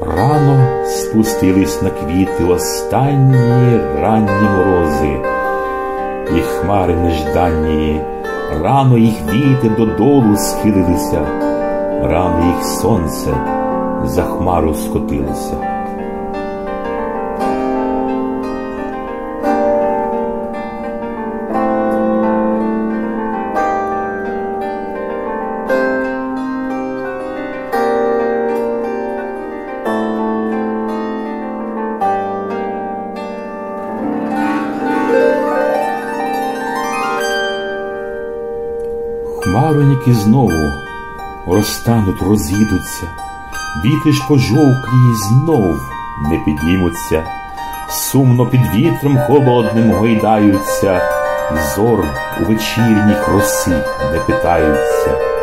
Рано спустились на квіти останні ранні морози, і хмари нежданні, рано їх вітер додолу схилилися, рано їх сонце за хмару скотилося. Хмароніки знову розтануть, роз'їдуться, вітри ж пожовклі знов не підіймуться, сумно під вітром холодним гойдаються, зор у вечірній кроси не питаються.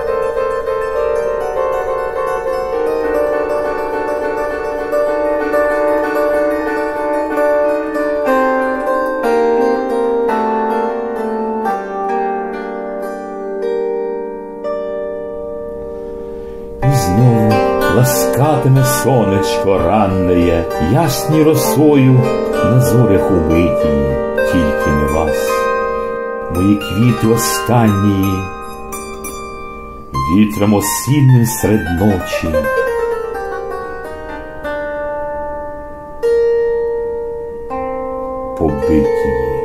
Ласкатиме сонечко раннеє, ясні росою на зорях убитії, тільки не вас, мої квіти останні, вітром осінним серед ночі. Побиті.